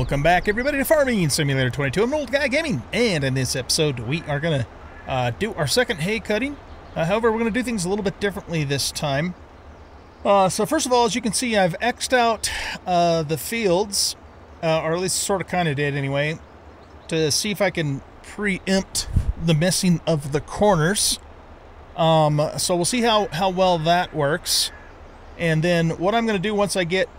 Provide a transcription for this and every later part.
Welcome back, everybody, to Farming Simulator 22. I'm an Old Guy Gaming, and in this episode, we are going to uh, do our second hay cutting. Uh, however, we're going to do things a little bit differently this time. Uh, so first of all, as you can see, I've X'd out uh, the fields, uh, or at least sort of kind of did anyway, to see if I can preempt the missing of the corners. Um, so we'll see how, how well that works. And then what I'm going to do once I get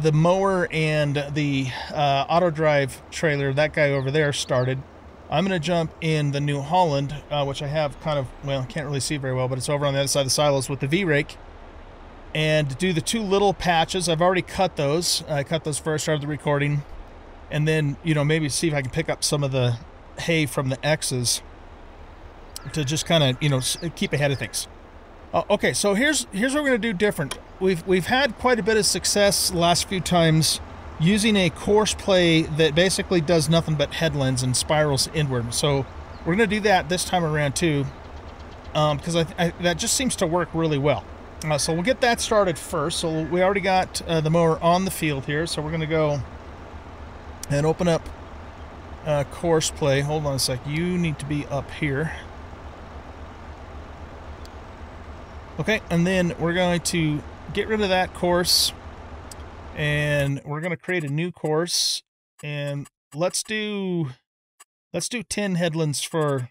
the mower and the uh, auto drive trailer, that guy over there, started, I'm going to jump in the New Holland, uh, which I have kind of, well, I can't really see very well, but it's over on the other side of the silos with the V-rake, and do the two little patches. I've already cut those. I cut those first, started the recording, and then, you know, maybe see if I can pick up some of the hay from the X's to just kind of, you know, keep ahead of things. Uh, okay, so here's here's what we're gonna do different. We've we've had quite a bit of success last few times using a course play that basically does nothing but headlands and spirals inward. So we're gonna do that this time around too, because um, that just seems to work really well. Uh, so we'll get that started first. So we already got uh, the mower on the field here, so we're gonna go and open up uh, course play. Hold on a sec. You need to be up here. Okay, and then we're going to get rid of that course and we're going to create a new course and let's do let's do 10 headlands for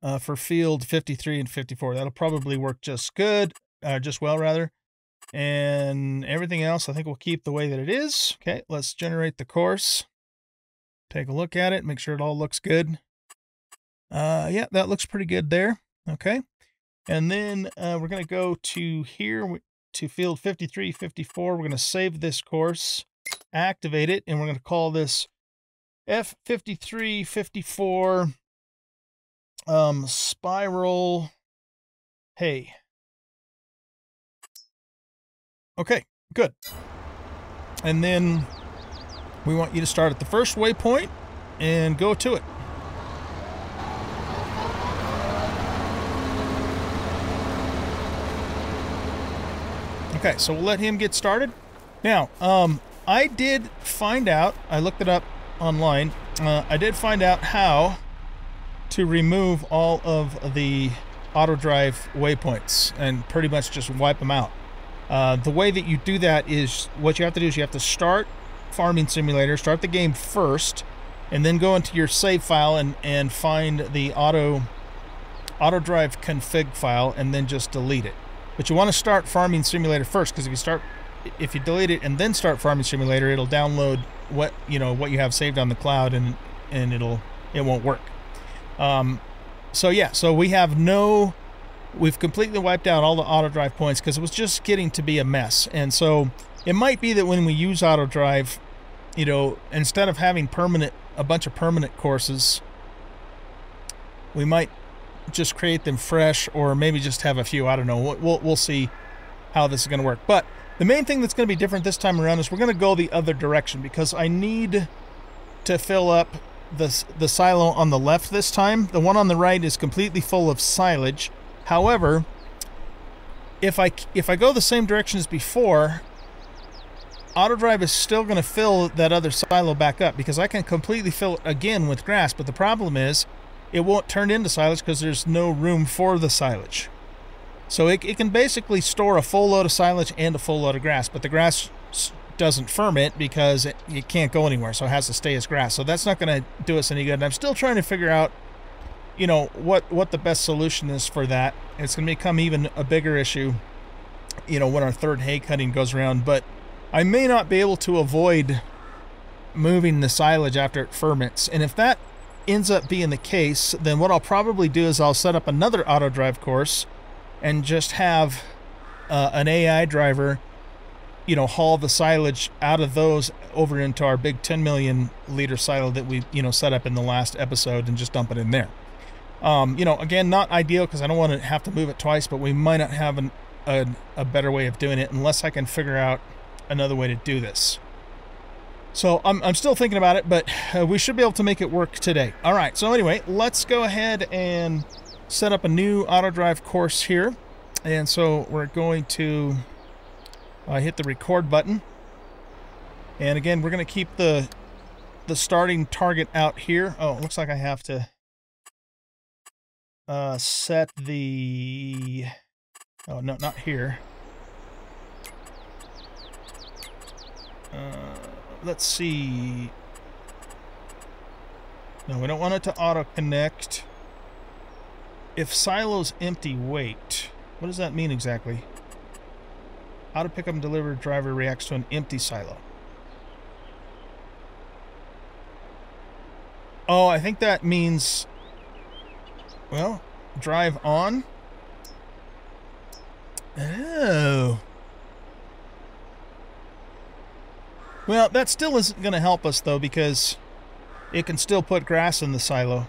uh, for field 53 and 54. That'll probably work just good, uh, just well rather. And everything else I think we'll keep the way that it is. Okay, let's generate the course. Take a look at it, make sure it all looks good. Uh, yeah, that looks pretty good there. Okay. And then uh, we're going to go to here to field 53, 54. We're going to save this course, activate it, and we're going to call this F53, 54 um, spiral hay. Okay, good. And then we want you to start at the first waypoint and go to it. Okay, so we'll let him get started. Now, um, I did find out, I looked it up online, uh, I did find out how to remove all of the auto drive waypoints and pretty much just wipe them out. Uh, the way that you do that is what you have to do is you have to start Farming Simulator, start the game first, and then go into your save file and, and find the auto auto drive config file and then just delete it. But you want to start Farming Simulator first because if you start, if you delete it and then start Farming Simulator, it'll download what you know what you have saved on the cloud and and it'll it won't work. Um, so yeah, so we have no, we've completely wiped out all the auto drive points because it was just getting to be a mess. And so it might be that when we use auto drive, you know, instead of having permanent a bunch of permanent courses, we might just create them fresh or maybe just have a few. I don't know. We'll, we'll see how this is going to work. But the main thing that's going to be different this time around is we're going to go the other direction because I need to fill up the, the silo on the left this time. The one on the right is completely full of silage. However, if I, if I go the same direction as before, AutoDrive is still going to fill that other silo back up because I can completely fill it again with grass. But the problem is it won't turn into silage because there's no room for the silage. So it, it can basically store a full load of silage and a full load of grass, but the grass doesn't ferment because it, it can't go anywhere, so it has to stay as grass. So that's not going to do us any good. And I'm still trying to figure out, you know, what, what the best solution is for that. It's going to become even a bigger issue, you know, when our third hay cutting goes around. But I may not be able to avoid moving the silage after it ferments. And if that ends up being the case, then what I'll probably do is I'll set up another auto drive course and just have uh, an AI driver, you know, haul the silage out of those over into our big 10 million liter silo that we, you know, set up in the last episode and just dump it in there. Um, you know, again, not ideal because I don't want to have to move it twice, but we might not have an, a, a better way of doing it unless I can figure out another way to do this. So I'm, I'm still thinking about it, but uh, we should be able to make it work today. All right, so anyway, let's go ahead and set up a new auto drive course here. And so we're going to uh, hit the record button. And again, we're going to keep the the starting target out here. Oh, looks like I have to uh, set the... Oh, no, not here. Uh, let's see. No, we don't want it to auto-connect. If silo's empty, wait. What does that mean exactly? How to pick up and deliver driver reacts to an empty silo. Oh, I think that means... Well, drive on. Oh. Well, that still isn't going to help us, though, because it can still put grass in the silo.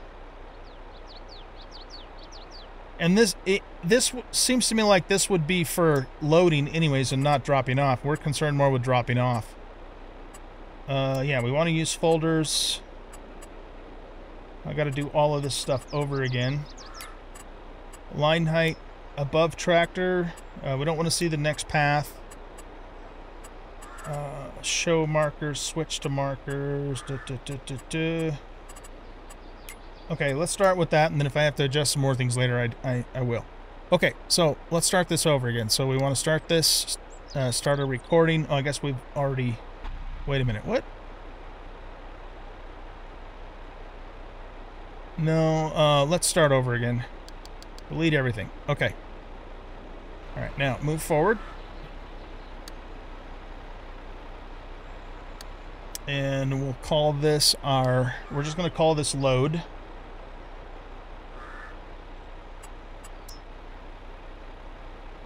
And this it, this seems to me like this would be for loading anyways and not dropping off. We're concerned more with dropping off. Uh, yeah, we want to use folders. I got to do all of this stuff over again. Line height above tractor. Uh, we don't want to see the next path. Uh, show markers, switch to markers. Da, da, okay, let's start with that, and then if I have to adjust some more things later, I, I, I will. Okay, so let's start this over again. So we want to start this, uh, start a recording. Oh, I guess we've already... Wait a minute, what? No, uh, let's start over again. Delete everything. Okay. Alright, now move forward. And we'll call this our... We're just going to call this load.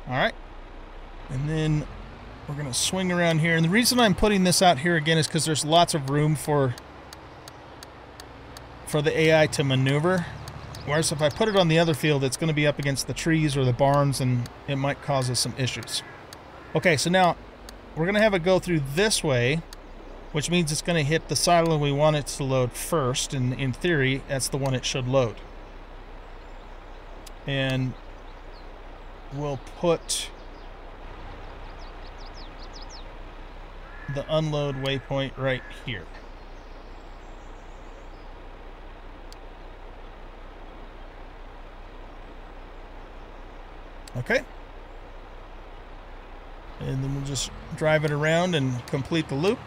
Alright. And then we're going to swing around here. And the reason I'm putting this out here again is because there's lots of room for for the AI to maneuver. Whereas if I put it on the other field, it's going to be up against the trees or the barns, and it might cause us some issues. Okay, so now we're going to have it go through this way, which means it's going to hit the silo we want it to load first, and in theory, that's the one it should load. And we'll put the unload waypoint right here. Okay. And then we'll just drive it around and complete the loop.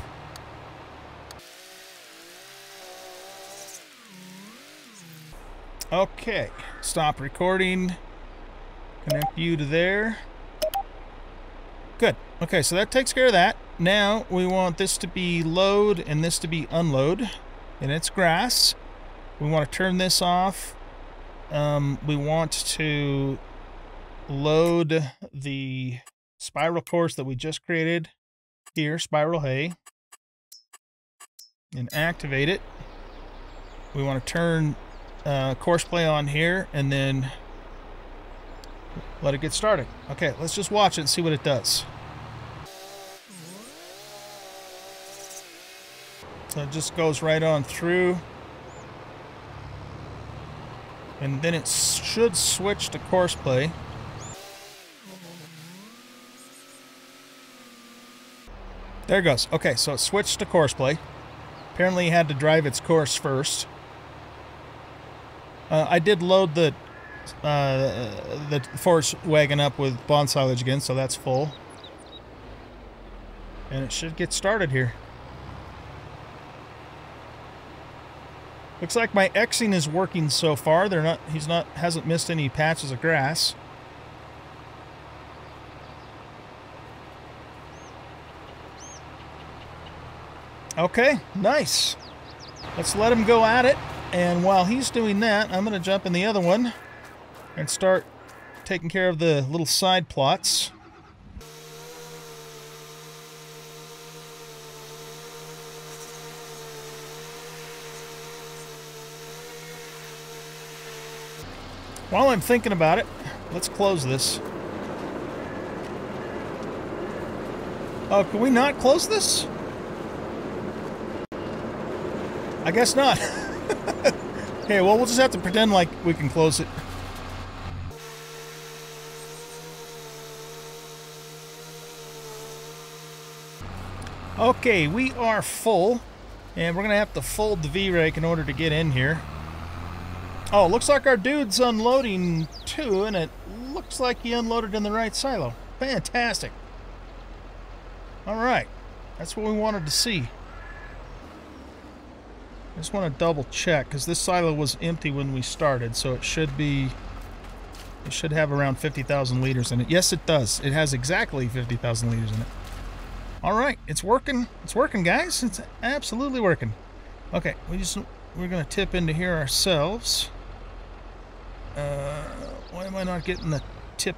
Okay, stop recording. Connect you to there. Good. Okay, so that takes care of that. Now we want this to be load and this to be unload. And it's grass. We want to turn this off. Um, we want to load the spiral course that we just created here, spiral hay, and activate it. We want to turn uh, course play on here and then let it get started. Okay, let's just watch it and see what it does. So it just goes right on through. And then it should switch to course play. There it goes. Okay, so it switched to course play. Apparently, had to drive its course first. Uh, I did load the uh, the forage wagon up with bond silage again, so that's full. And it should get started here. Looks like my Xing is working so far. They're not. He's not. Hasn't missed any patches of grass. Okay, nice. Let's let him go at it. And while he's doing that, I'm going to jump in the other one and start taking care of the little side plots. While I'm thinking about it, let's close this. Oh, can we not close this? I guess not. okay, well, we'll just have to pretend like we can close it. Okay, we are full, and we're going to have to fold the V-rake in order to get in here. Oh, looks like our dude's unloading too, and it looks like he unloaded in the right silo. Fantastic. All right, that's what we wanted to see. I just want to double check, because this silo was empty when we started, so it should be... It should have around 50,000 liters in it. Yes, it does. It has exactly 50,000 liters in it. All right, it's working. It's working, guys. It's absolutely working. Okay, we just we're gonna tip into here ourselves. Uh, why am I not getting the tip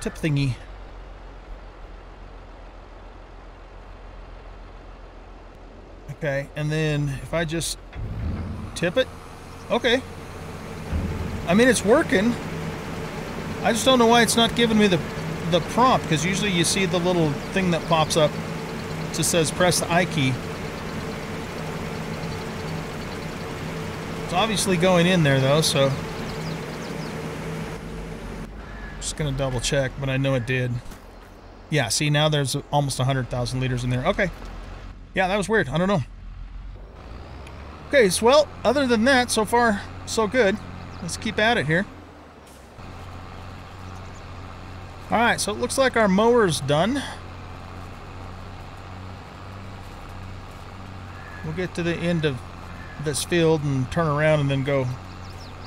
tip thingy? Okay, and then if I just tip it, okay. I mean, it's working. I just don't know why it's not giving me the the prompt, because usually you see the little thing that pops up. It just says press the I key. It's obviously going in there though, so just gonna double check, but I know it did. Yeah, see now there's almost 100,000 liters in there. Okay. Yeah, that was weird. I don't know. Okay, so well, other than that, so far, so good. Let's keep at it here. Alright, so it looks like our mower's done. We'll get to the end of this field and turn around and then go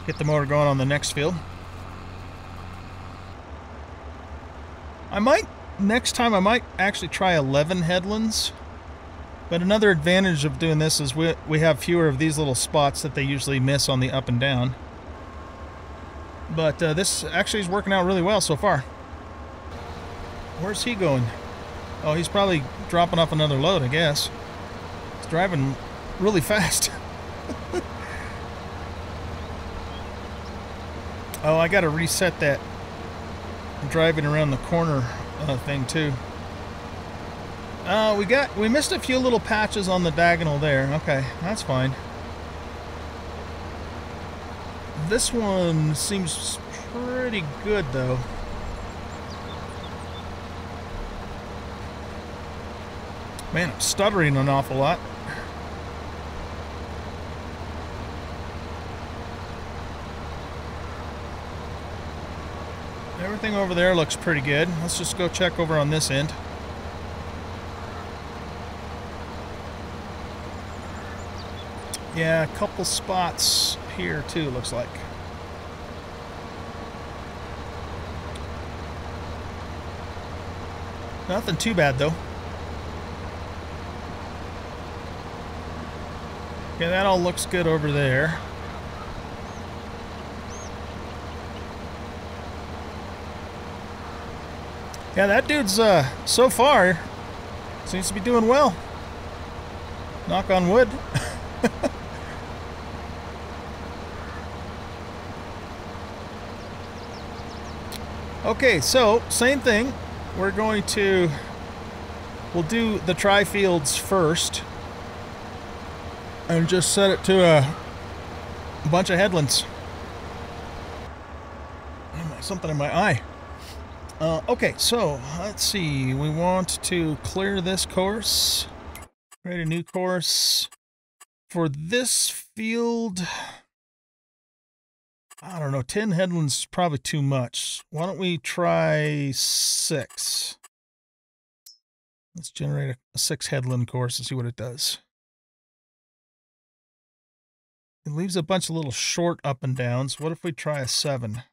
get the motor going on the next field. I might, next time I might actually try 11 headlands. But another advantage of doing this is we, we have fewer of these little spots that they usually miss on the up and down. But uh, this actually is working out really well so far. Where's he going? Oh, he's probably dropping off another load, I guess. He's driving really fast. oh, I got to reset that driving around the corner uh, thing too. Uh, we got we missed a few little patches on the diagonal there. Okay, that's fine. This one seems pretty good though. Man, I'm stuttering an awful lot. Everything over there looks pretty good. Let's just go check over on this end. Yeah, a couple spots here too, looks like. Nothing too bad though. Okay, that all looks good over there. Yeah, that dude's, uh, so far, seems to be doing well. Knock on wood. okay, so, same thing. We're going to, we'll do the tri-fields first and just set it to a bunch of headlands. Something in my eye. Uh, okay, so let's see. We want to clear this course. Create a new course. For this field, I don't know, 10 headlands probably too much. Why don't we try six? Let's generate a, a six headland course and see what it does. It leaves a bunch of little short up and downs. What if we try a seven?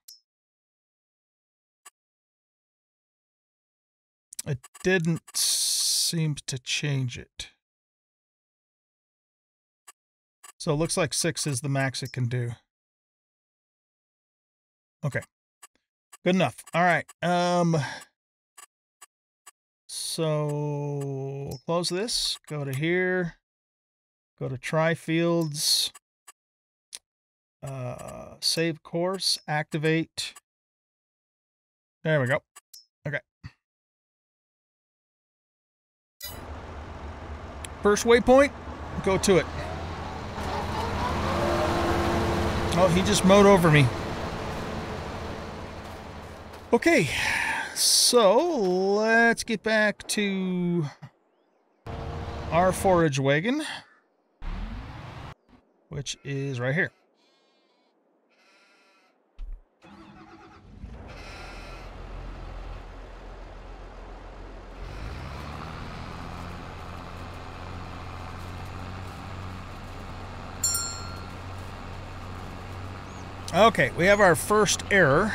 It didn't seem to change it. So it looks like six is the max it can do. Okay. Good enough. All right. Um, so close this, go to here, go to try fields uh, save course, activate. There we go. Okay. First waypoint, go to it. Oh, he just mowed over me. Okay, so let's get back to our forage wagon, which is right here. Okay, we have our first error.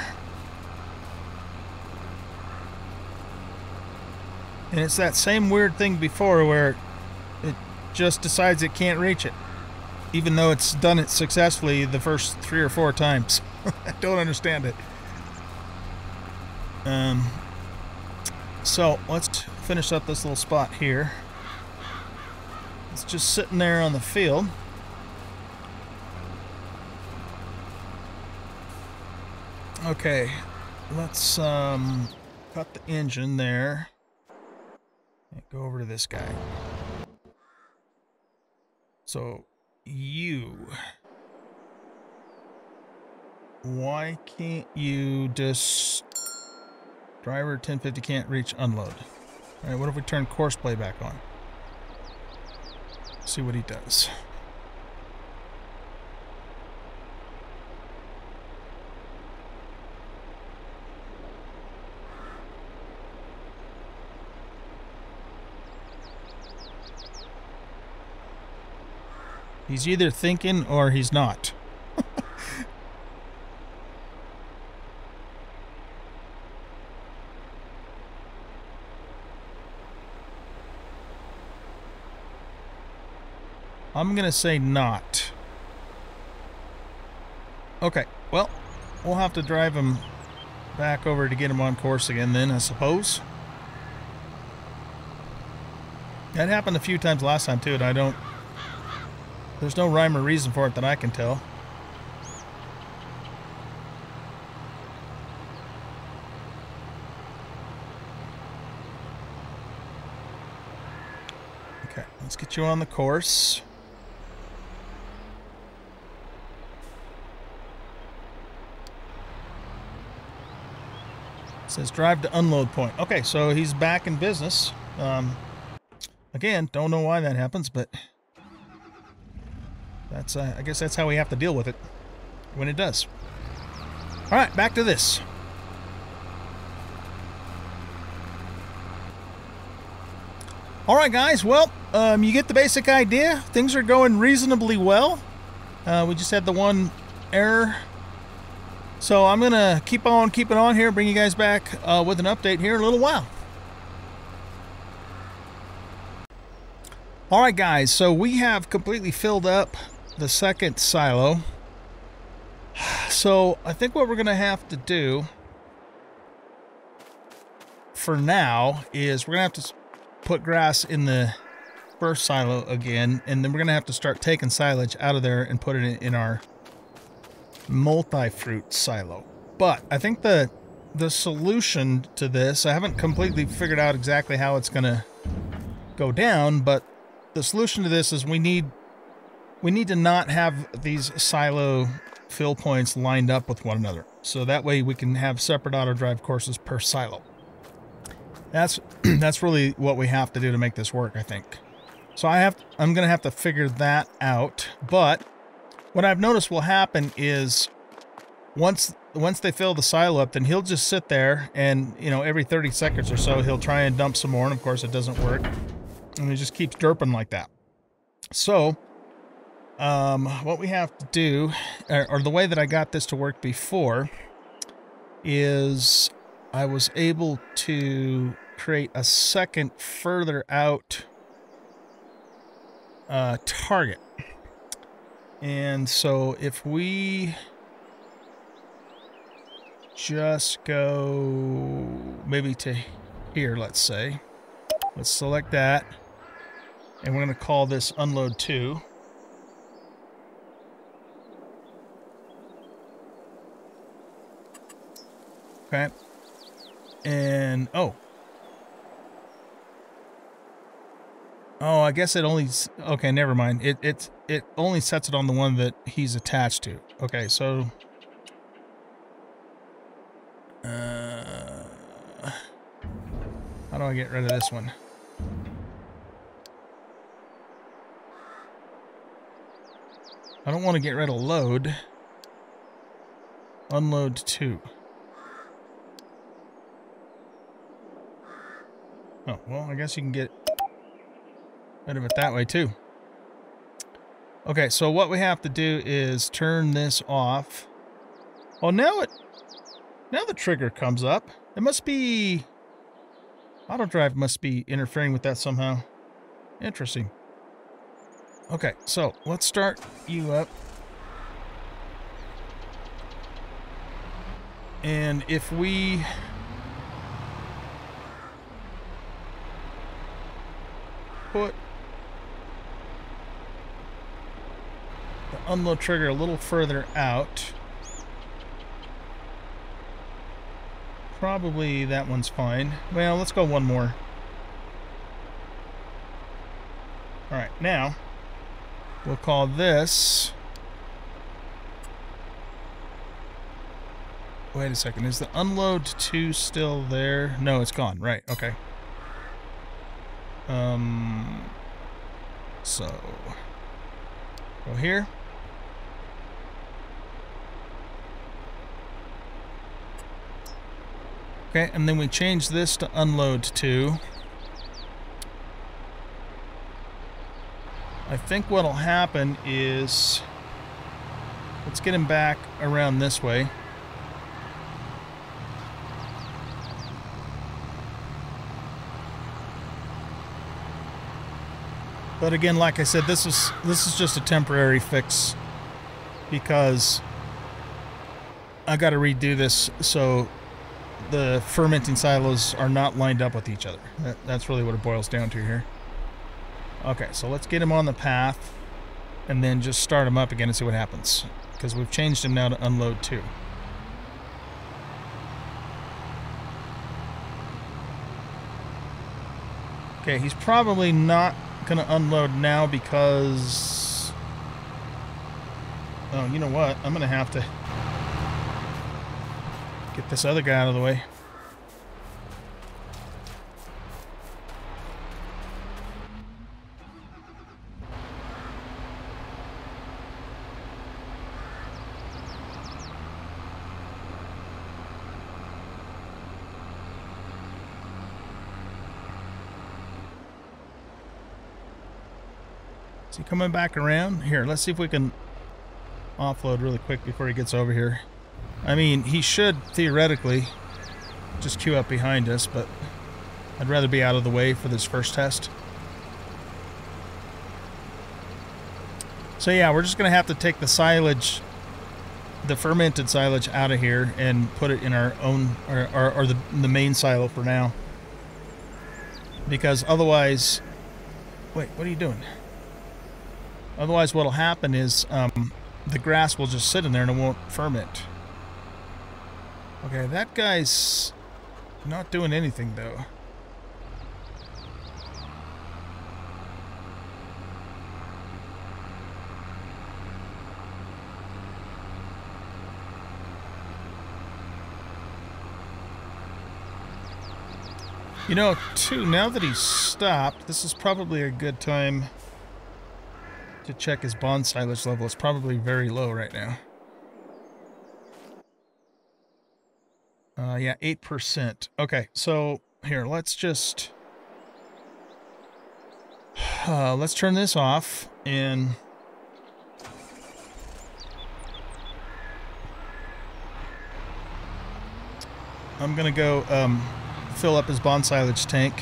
And it's that same weird thing before where it just decides it can't reach it. Even though it's done it successfully the first three or four times. I don't understand it. Um, so let's finish up this little spot here. It's just sitting there on the field. Okay, let's um, cut the engine there. Go over to this guy. So, you. Why can't you just... Driver 1050 can't reach unload. Alright, what if we turn course play back on? See what he does. He's either thinking or he's not. I'm going to say not. Okay, well, we'll have to drive him back over to get him on course again then, I suppose. That happened a few times last time too, and I don't there's no rhyme or reason for it that I can tell. Okay, let's get you on the course. It says drive to unload point. Okay, so he's back in business. Um, again, don't know why that happens, but that's, uh, I guess that's how we have to deal with it when it does. All right, back to this. All right, guys. Well, um, you get the basic idea. Things are going reasonably well. Uh, we just had the one error. So I'm going to keep on keeping on here, bring you guys back uh, with an update here in a little while. All right, guys. So we have completely filled up the second silo. So I think what we're going to have to do for now is we're going to have to put grass in the first silo again, and then we're going to have to start taking silage out of there and put it in our multi-fruit silo. But I think the the solution to this, I haven't completely figured out exactly how it's going to go down, but the solution to this is we need we need to not have these silo fill points lined up with one another. So that way we can have separate auto drive courses per silo. That's that's really what we have to do to make this work, I think. So I have I'm going to have to figure that out, but what I've noticed will happen is once once they fill the silo up, then he'll just sit there and, you know, every 30 seconds or so he'll try and dump some more and of course it doesn't work. And he just keeps derping like that. So, um, what we have to do, or, or the way that I got this to work before, is I was able to create a second further out uh, target. And so if we just go maybe to here, let's say, let's select that. And we're going to call this unload 2. Okay. And, oh. Oh, I guess it only, okay, never mind. It, it, it only sets it on the one that he's attached to. Okay, so. Uh, how do I get rid of this one? I don't want to get rid of load. Unload 2. Oh, well, I guess you can get rid of it that way too. Okay, so what we have to do is turn this off. Oh, now it, now the trigger comes up. It must be, auto drive must be interfering with that somehow. Interesting. Okay, so let's start you up. And if we put the unload trigger a little further out, probably that one's fine. Well, let's go one more. All right, now we'll call this Wait a second. Is the unload 2 still there? No, it's gone. Right. Okay. Um. So. Go here. Okay, and then we change this to unload 2. I think what'll happen is... Let's get him back around this way. But again, like I said, this is this is just a temporary fix because I got to redo this so the fermenting silos are not lined up with each other. That, that's really what it boils down to here. Okay, so let's get him on the path and then just start him up again and see what happens because we've changed him now to unload too. Okay, he's probably not gonna unload now because oh you know what? I'm gonna have to get this other guy out of the way coming back around? Here, let's see if we can offload really quick before he gets over here. I mean, he should theoretically just queue up behind us, but I'd rather be out of the way for this first test. So yeah, we're just going to have to take the silage, the fermented silage out of here and put it in our own, or, or, or the, the main silo for now. Because otherwise, wait, what are you doing? Otherwise, what'll happen is um, the grass will just sit in there and it won't ferment. Okay, that guy's not doing anything, though. You know, too, now that he's stopped, this is probably a good time to check his bond silage level. It's probably very low right now. Uh, yeah, 8%. Okay, so here, let's just... Uh, let's turn this off and... I'm going to go um, fill up his bond silage tank.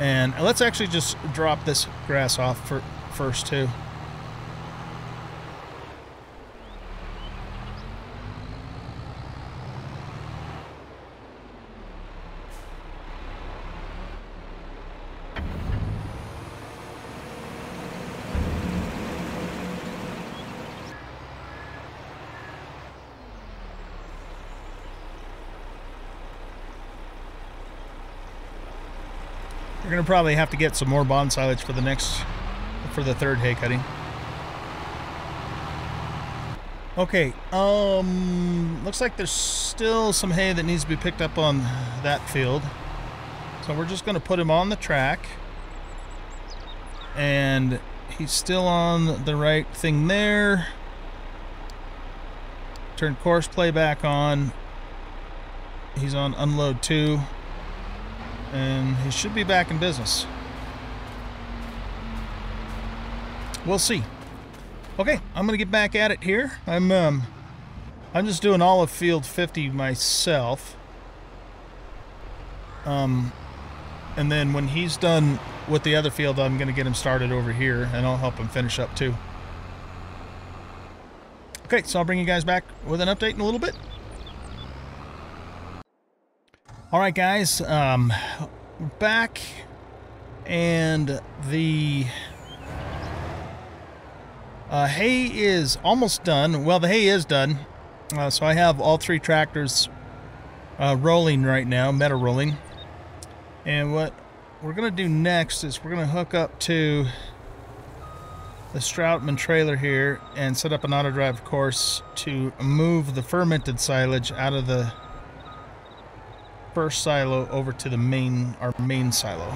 And let's actually just drop this grass off for first too. We're going to probably have to get some more bond silage for the next for the third hay cutting. Okay, um, looks like there's still some hay that needs to be picked up on that field. So we're just going to put him on the track. And he's still on the right thing there. Turn course play back on. He's on unload 2. And he should be back in business. We'll see. Okay, I'm to get back at it here. I'm um I'm just doing all of field 50 myself. Um and then when he's done with the other field, I'm to get him started over here and I'll help him finish up too. Okay, so I'll bring you guys back with an update in a little bit. All right, guys, um, back, and the uh, hay is almost done. Well, the hay is done, uh, so I have all three tractors uh, rolling right now, meta rolling. And what we're going to do next is we're going to hook up to the Strautmann trailer here and set up an auto drive course to move the fermented silage out of the first silo over to the main our main silo.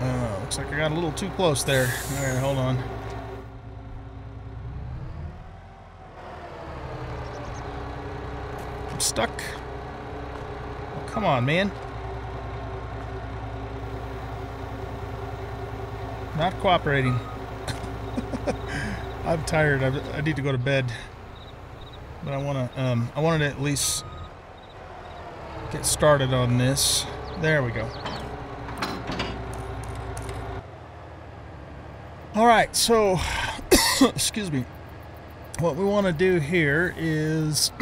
Uh, looks like I got a little too close there. All right, hold on. I'm stuck. Oh, come on, man. Not cooperating. I'm tired. I, I need to go to bed. But I want to, um, I wanted to at least get started on this. There we go. All right, so, excuse me. What we want to do here is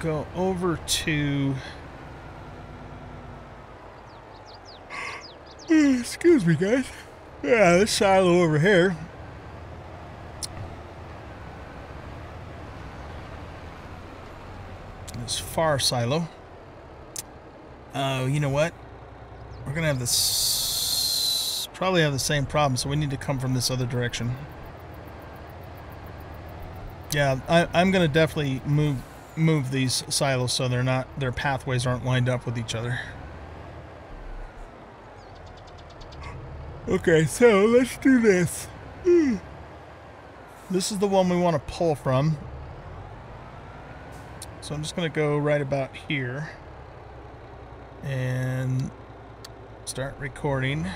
go over to Excuse me, guys. Yeah, this silo over here. This far silo. Oh, you know what? We're gonna have this. Probably have the same problem, so we need to come from this other direction. Yeah, I, I'm gonna definitely move move these silos so they're not their pathways aren't lined up with each other. Okay, so let's do this. Hmm. This is the one we want to pull from. So I'm just going to go right about here and start recording.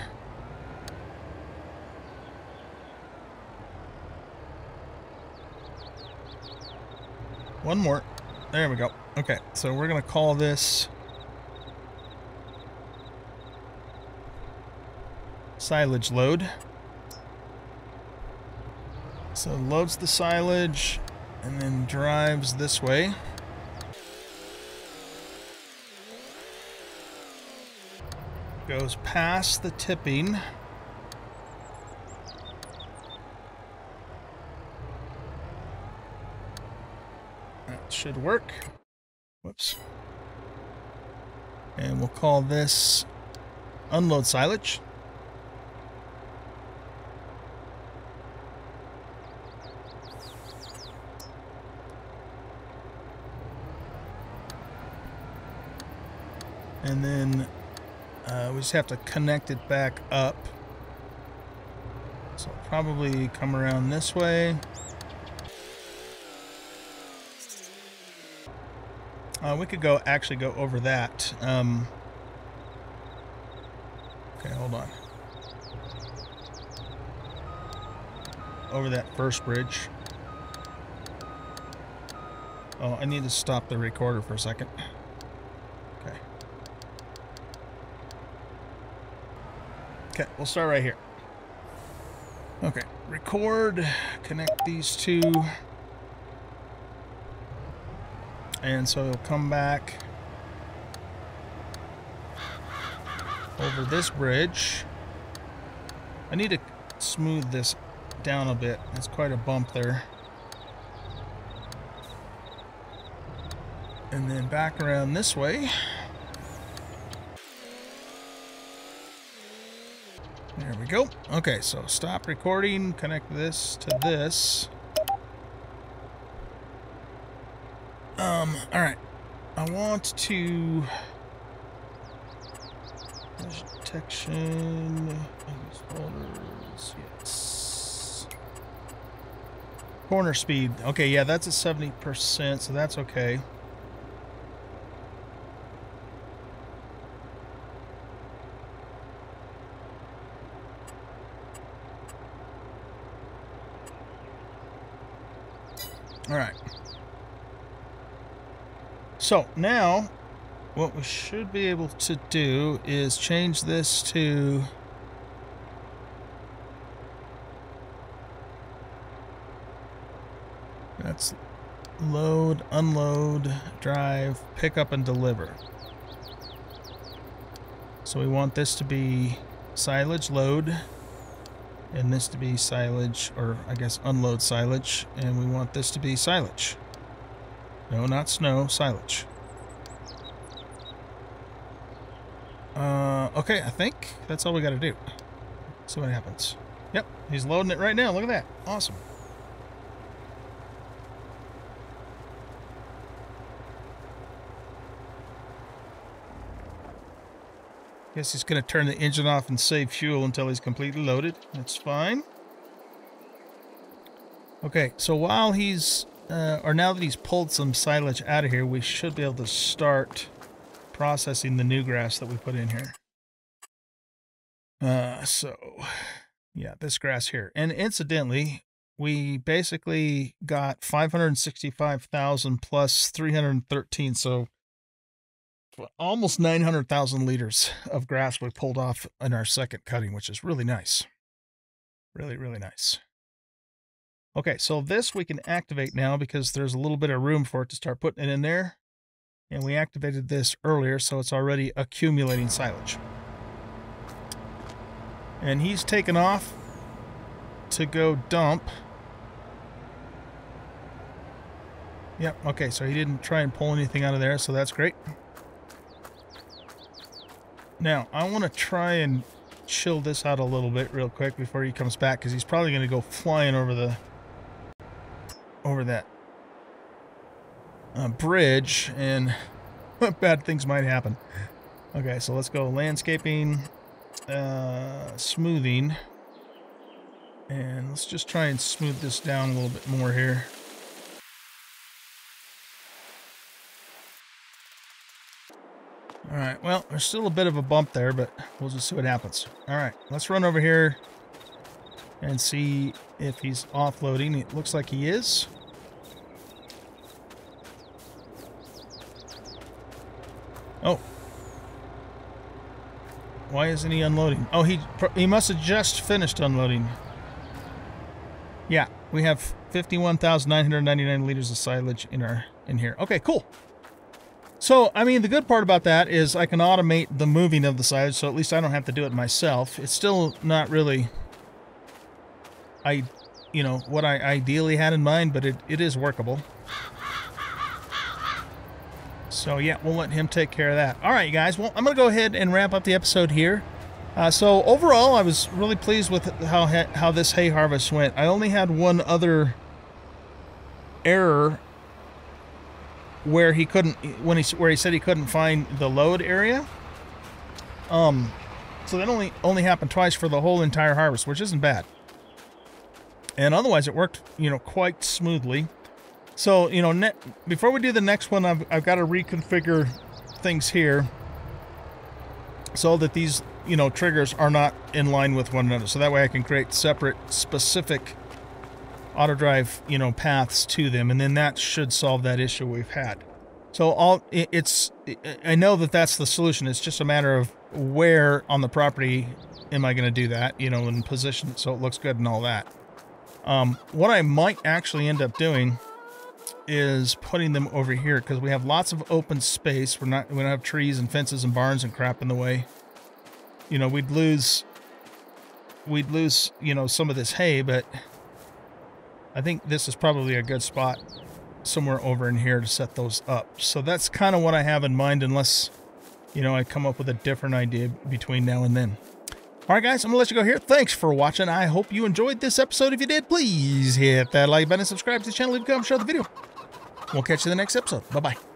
One more. There we go. Okay, so we're going to call this silage load. So loads the silage and then drives this way. Goes past the tipping. That should work. Whoops. And we'll call this unload silage. and then uh, we just have to connect it back up. So probably come around this way. Uh, we could go actually go over that. Um, okay hold on. Over that first bridge. Oh I need to stop the recorder for a second. Okay, Okay, we'll start right here. Okay, record, connect these two. And so it'll come back over this bridge. I need to smooth this down a bit. It's quite a bump there. And then back around this way. There we go. Okay, so stop recording, connect this to this. Um, alright. I want to Collision detection. Boulders, yes. Corner speed. Okay, yeah, that's a 70%, so that's okay. All right. So now what we should be able to do is change this to that's load, unload, drive, pick up and deliver. So we want this to be silage load and this to be silage, or I guess unload silage, and we want this to be silage. No, not snow, silage. Uh, okay, I think that's all we got to do. See what happens. Yep, he's loading it right now. Look at that. Awesome. Guess he's going to turn the engine off and save fuel until he's completely loaded. That's fine. Okay, so while he's, uh, or now that he's pulled some silage out of here, we should be able to start processing the new grass that we put in here. Uh, so, yeah, this grass here. And incidentally, we basically got 565,000 plus 313, so almost 900,000 liters of grass we pulled off in our second cutting, which is really nice. Really, really nice. Okay, so this we can activate now because there's a little bit of room for it to start putting it in there. And we activated this earlier, so it's already accumulating silage. And he's taken off to go dump. Yep, okay, so he didn't try and pull anything out of there, so that's great. Now, I want to try and chill this out a little bit real quick before he comes back because he's probably going to go flying over the over that uh, bridge and bad things might happen. Okay, so let's go landscaping, uh, smoothing, and let's just try and smooth this down a little bit more here. All right, well, there's still a bit of a bump there, but we'll just see what happens. All right, let's run over here and see if he's offloading. It looks like he is. Oh. Why isn't he unloading? Oh, he he must have just finished unloading. Yeah, we have 51,999 liters of silage in our in here. Okay, cool. So, I mean, the good part about that is I can automate the moving of the silage, so at least I don't have to do it myself. It's still not really, I, you know, what I ideally had in mind, but it, it is workable. So, yeah, we'll let him take care of that. All right, you guys. Well, I'm to go ahead and wrap up the episode here. Uh, so, overall, I was really pleased with how how this hay harvest went. I only had one other error where he couldn't when he where he said he couldn't find the load area. Um, so that only only happened twice for the whole entire harvest, which isn't bad. And otherwise, it worked you know quite smoothly. So you know, before we do the next one, I've I've got to reconfigure things here so that these you know triggers are not in line with one another. So that way, I can create separate specific auto drive, you know, paths to them, and then that should solve that issue we've had. So all it's I know that that's the solution. It's just a matter of where on the property am I going to do that, you know, and position it so it looks good and all that. Um, what I might actually end up doing is putting them over here because we have lots of open space. We're not we don't have trees and fences and barns and crap in the way. You know, we'd lose we'd lose, you know, some of this hay, but I think this is probably a good spot somewhere over in here to set those up. So that's kind of what I have in mind unless, you know, I come up with a different idea between now and then. All right, guys, I'm going to let you go here. Thanks for watching. I hope you enjoyed this episode. If you did, please hit that like button, subscribe to the channel, leave a comment, share the video. We'll catch you in the next episode. Bye-bye.